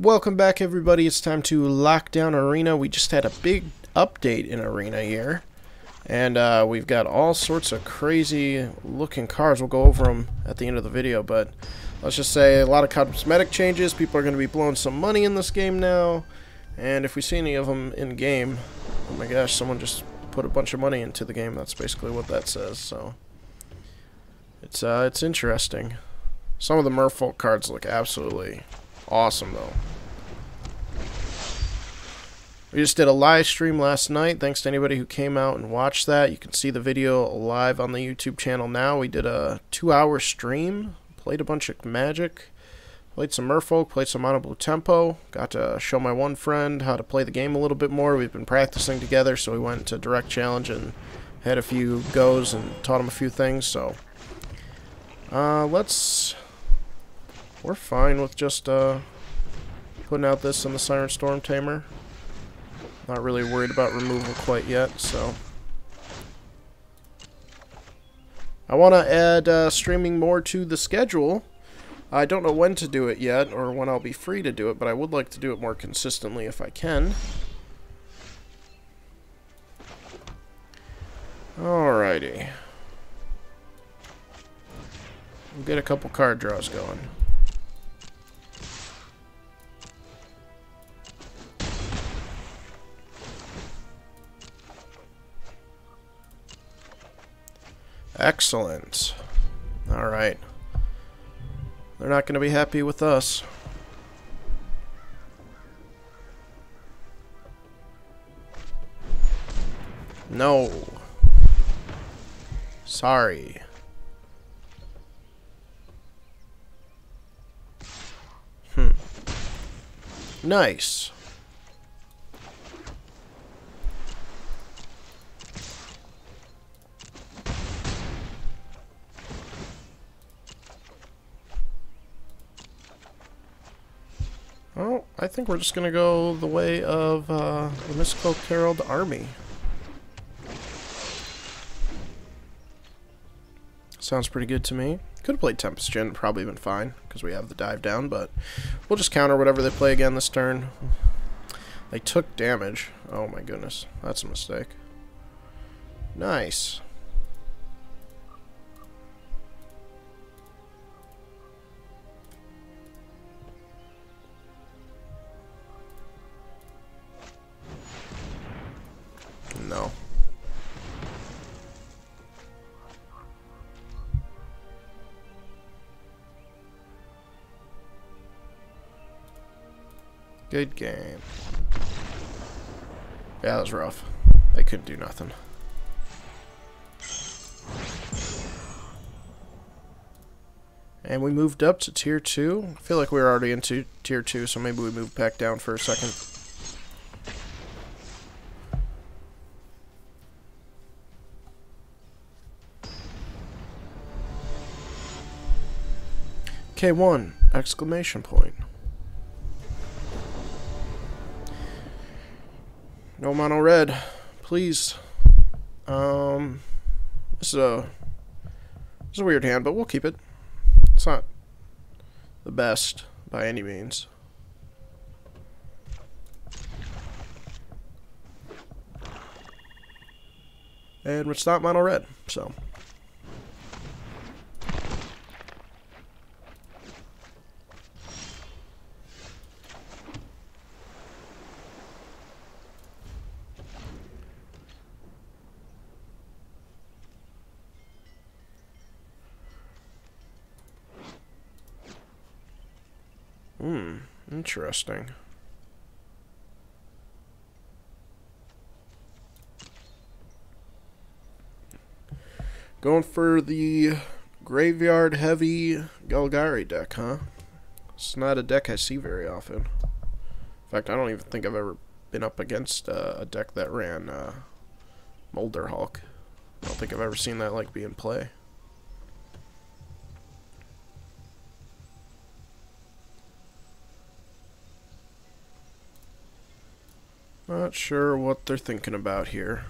welcome back everybody. It's time to lock down Arena. We just had a big update in Arena here. And uh, we've got all sorts of crazy looking cars. We'll go over them at the end of the video, but let's just say a lot of cosmetic changes. People are going to be blowing some money in this game now. And if we see any of them in game, oh my gosh, someone just put a bunch of money into the game. That's basically what that says. So it's uh, it's interesting. Some of the Merfolk cards look absolutely awesome, though. We just did a live stream last night. Thanks to anybody who came out and watched that. You can see the video live on the YouTube channel now. We did a two-hour stream. Played a bunch of Magic. Played some Merfolk. Played some Mono Blue Tempo. Got to show my one friend how to play the game a little bit more. We've been practicing together, so we went to Direct Challenge and had a few goes and taught him a few things. So uh, let's... We're fine with just uh, putting out this in the Siren Storm Tamer. Not really worried about removal quite yet, so... I want to add uh, streaming more to the schedule. I don't know when to do it yet, or when I'll be free to do it, but I would like to do it more consistently if I can. Alrighty. We'll get a couple card draws going. Excellent. Alright. They're not going to be happy with us. No. Sorry. Hmm. Nice. Well, I think we're just gonna go the way of uh, the Mystical Herald Army. Sounds pretty good to me. Could have played Tempest Djinn, probably been fine, because we have the dive down, but we'll just counter whatever they play again this turn. They took damage. Oh my goodness, that's a mistake. Nice. Good game. Yeah, that was rough. They couldn't do nothing. And we moved up to tier 2. I feel like we were already into tier 2, so maybe we move back down for a second. K1! Exclamation point. No mono red, please. Um, this is a this is a weird hand, but we'll keep it. It's not the best by any means. And it's not mono red, so. Hmm, interesting. Going for the Graveyard Heavy Golgari deck, huh? It's not a deck I see very often. In fact, I don't even think I've ever been up against uh, a deck that ran uh, Molderhulk. I don't think I've ever seen that like be in play. Not sure what they're thinking about here.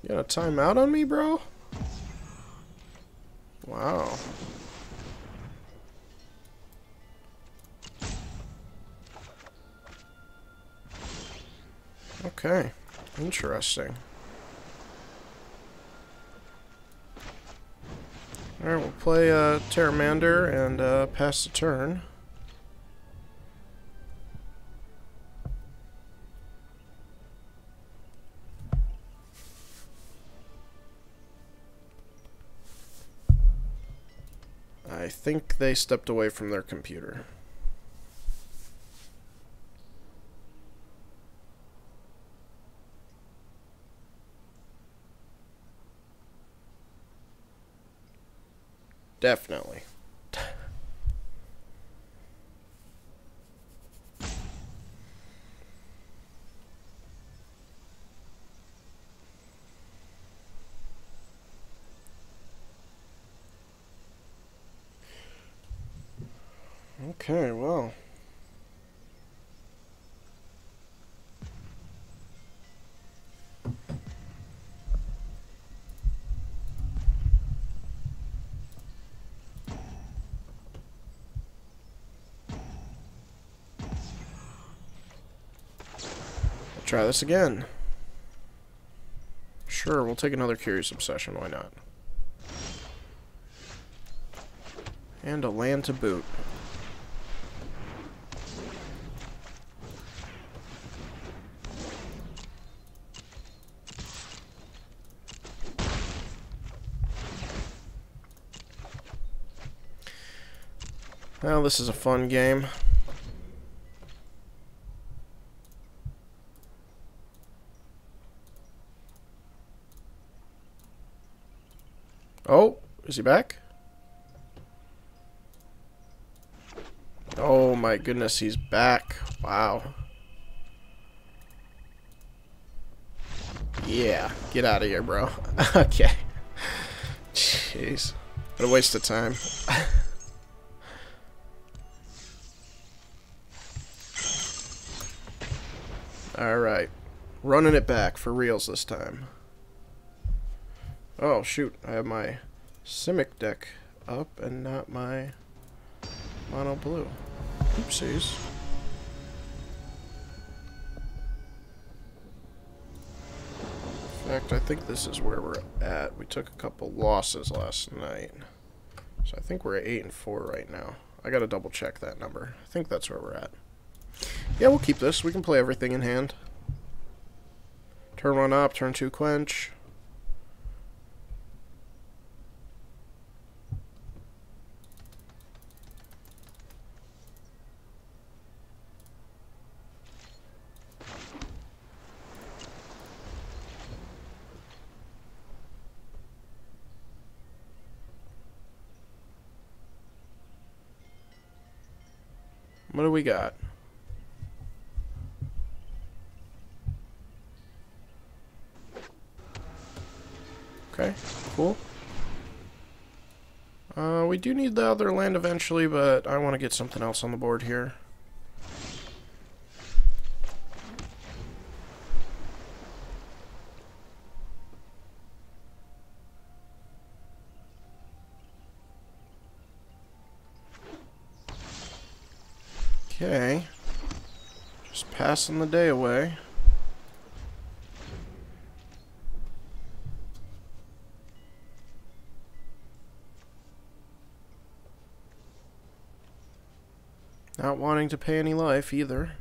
You got a timeout on me, bro? Wow. Okay. Interesting. Alright, we'll play uh, Pteramander and uh, pass the turn. I think they stepped away from their computer. Definitely. Okay, well. Try this again. Sure, we'll take another Curious Obsession, why not? And a land to boot. Well, this is a fun game. Oh, is he back? Oh my goodness, he's back. Wow. Yeah, get out of here, bro. okay. Jeez. What a waste of time. Alright. Running it back for reals this time. Oh, shoot. I have my Simic deck up and not my mono blue. Oopsies. In fact, I think this is where we're at. We took a couple losses last night. So I think we're at 8 and 4 right now. I gotta double check that number. I think that's where we're at. Yeah, we'll keep this. We can play everything in hand. Turn 1 up, turn 2 quench. What do we got? Okay, cool. Uh, we do need the other land eventually, but I want to get something else on the board here. Okay. Just passing the day away. Not wanting to pay any life either.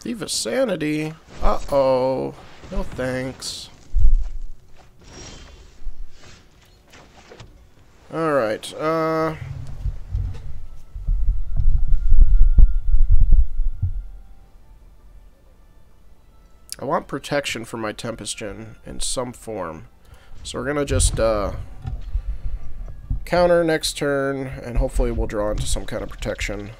Thief of Sanity? Uh-oh. No thanks. Alright, uh... I want protection for my Tempest Djinn in some form. So we're gonna just, uh... Counter next turn, and hopefully we'll draw into some kind of protection.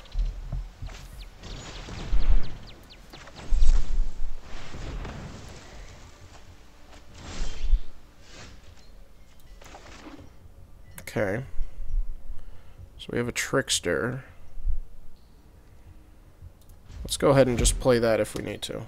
Okay. So we have a Trickster. Let's go ahead and just play that if we need to.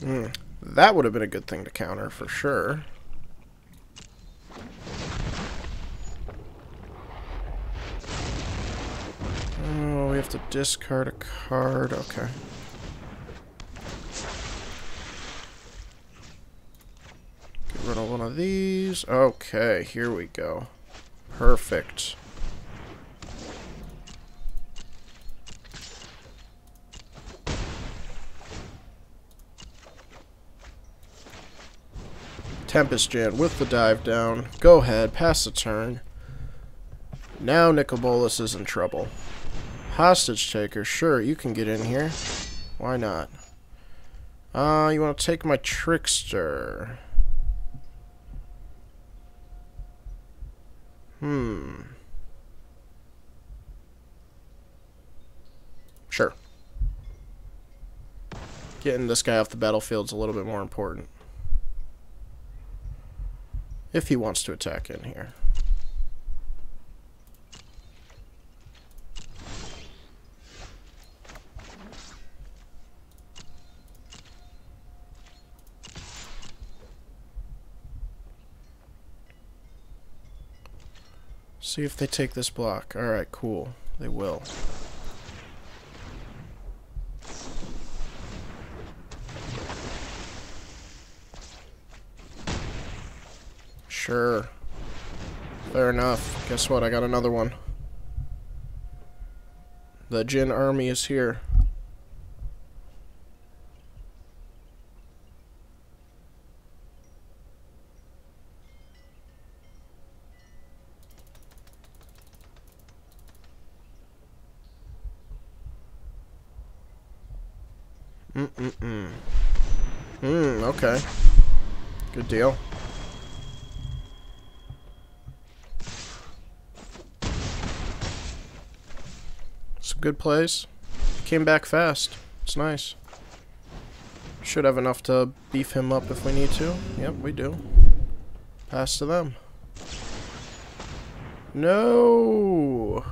Mm, that would have been a good thing to counter for sure. Oh, we have to discard a card. Okay. Get rid these. Okay, here we go. Perfect. Tempest Djinn with the dive down. Go ahead, pass the turn. Now Nicol is in trouble. Hostage taker, sure, you can get in here. Why not? Uh, you want to take my trickster. Hmm. Sure. Getting this guy off the battlefield is a little bit more important. If he wants to attack in here. See if they take this block. Alright, cool. They will. Sure. Fair enough. Guess what? I got another one. The Djinn army is here. Mm-mm-mm. Hmm, okay. Good deal. Some good plays. Came back fast. It's nice. Should have enough to beef him up if we need to. Yep, we do. Pass to them. No!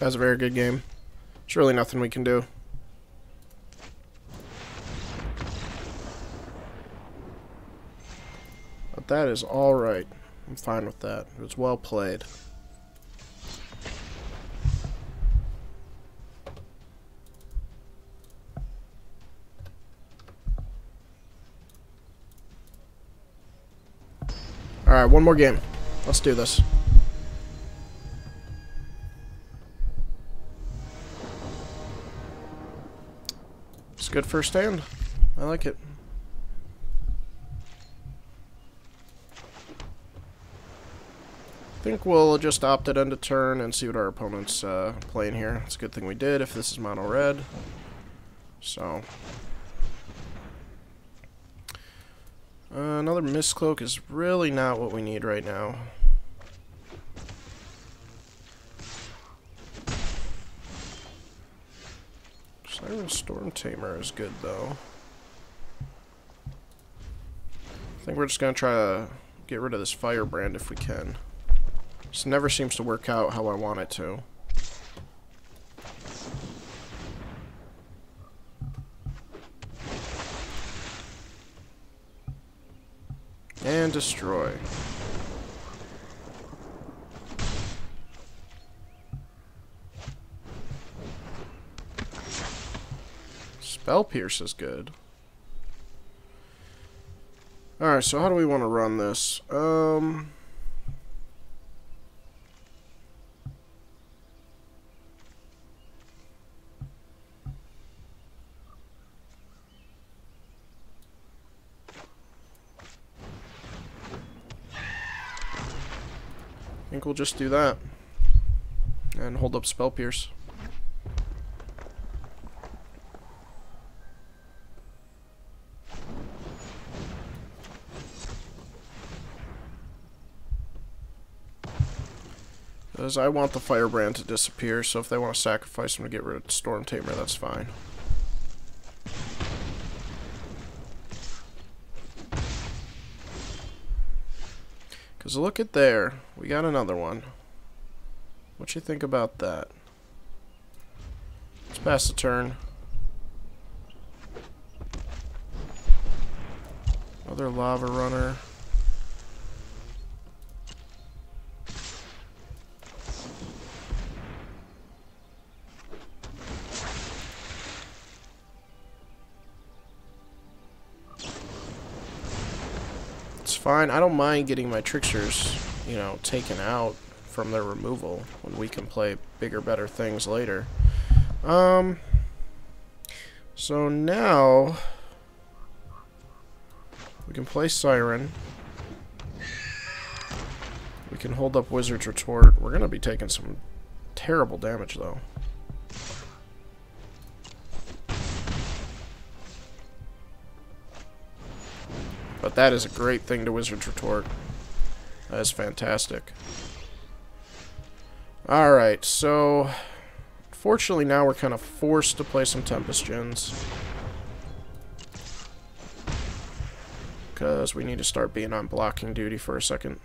That's a very good game. There's really nothing we can do. But that is alright. I'm fine with that. It was well played. Alright, one more game. Let's do this. Good first stand. I like it. I think we'll just opt it of turn and see what our opponent's uh, playing here. It's a good thing we did if this is mono red. So, Uh, another Mist Cloak is really not what we need right now. Siren Storm Tamer is good, though. I think we're just going to try to get rid of this Firebrand if we can. This never seems to work out how I want it to. And destroy. Spell Pierce is good. Alright, so how do we want to run this? Um... I think we'll just do that. And hold up Spell Pierce. Because I want the Firebrand to disappear, so if they want to sacrifice him to get rid of Storm Tamer, that's fine. Because look at there. We got another one. What you think about that? Let's pass the turn. Another lava runner. Fine. I don't mind getting my tricksters, you know, taken out from their removal when we can play bigger, better things later. Um, so now we can play Siren. We can hold up Wizard's Retort. We're going to be taking some terrible damage, though. But that is a great thing to Wizard's Retort. That is fantastic. Alright, so... Fortunately, now we're kind of forced to play some Tempest Djinns. Because we need to start being on blocking duty for a second.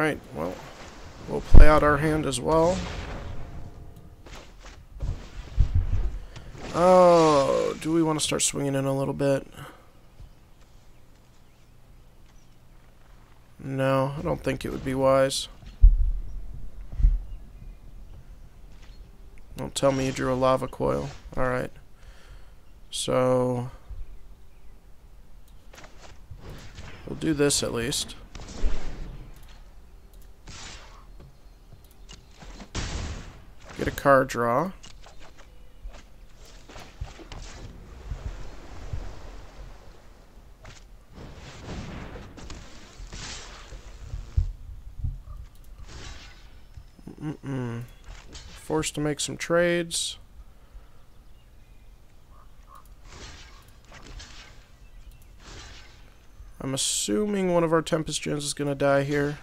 Alright, well, we'll play out our hand as well. Oh, do we want to start swinging in a little bit? No, I don't think it would be wise. Don't tell me you drew a lava coil. Alright. So... We'll do this at least. Get a card draw. Mm -mm. Forced to make some trades. I'm assuming one of our Tempest Djinns is going to die here.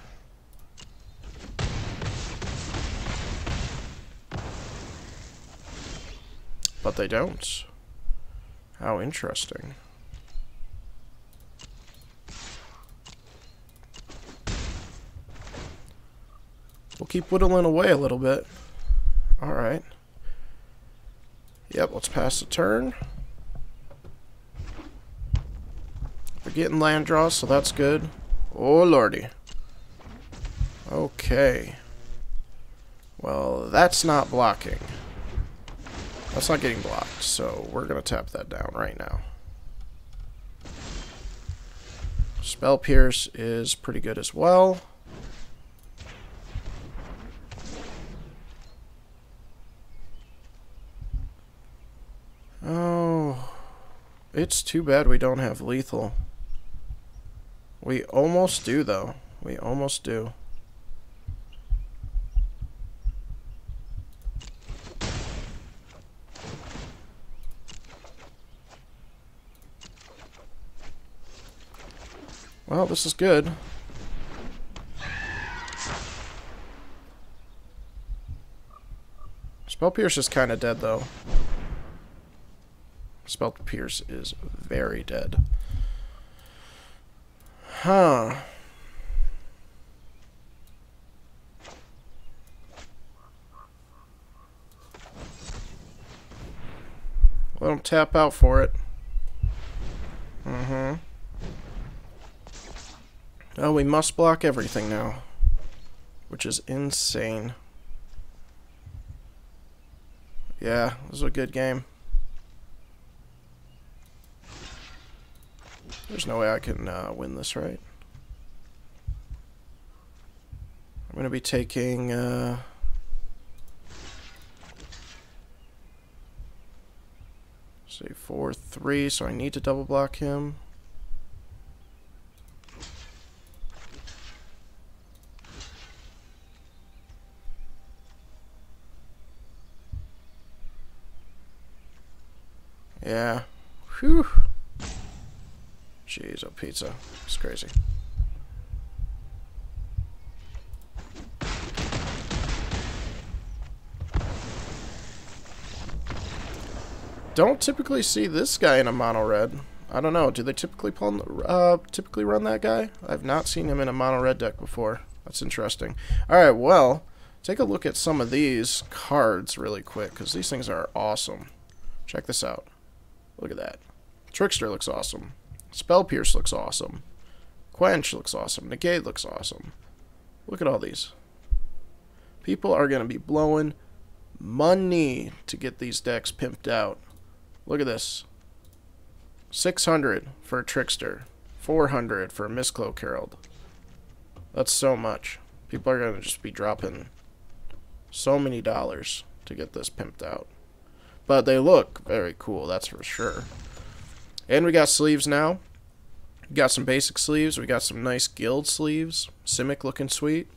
They don't. How interesting. We'll keep whittling away a little bit. Alright. Yep, let's pass the turn. We're getting land draws, so that's good. Oh, lordy. Okay. Well, that's not blocking. That's not getting blocked, so we're going to tap that down right now. Spell Pierce is pretty good as well. Oh, it's too bad we don't have lethal. We almost do, though. We almost do. Well, this is good. Spell Pierce is kind of dead, though. Spell Pierce is very dead. Huh. Let him tap out for it. Mm-hmm. Oh, we must block everything now. Which is insane. Yeah, this is a good game. There's no way I can uh, win this, right? I'm going to be taking... Uh, say 4-3, so I need to double block him. Yeah. Whew. Jeez, oh pizza. It's crazy. Don't typically see this guy in a mono red. I don't know. Do they typically pull, uh, typically run that guy? I've not seen him in a mono red deck before. That's interesting. All right, well, take a look at some of these cards really quick because these things are awesome. Check this out. Look at that. Trickster looks awesome. Spell Pierce looks awesome. Quench looks awesome. Negate looks awesome. Look at all these. People are going to be blowing money to get these decks pimped out. Look at this. 600 for a Trickster. 400 for a Mistcloak Herald. That's so much. People are going to just be dropping so many dollars to get this pimped out. But they look very cool, that's for sure. And we got sleeves now. We got some basic sleeves. We got some nice guild sleeves. Simic looking sweet.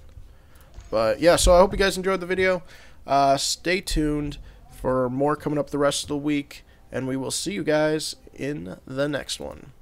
But yeah, so I hope you guys enjoyed the video. Uh, stay tuned for more coming up the rest of the week. And we will see you guys in the next one.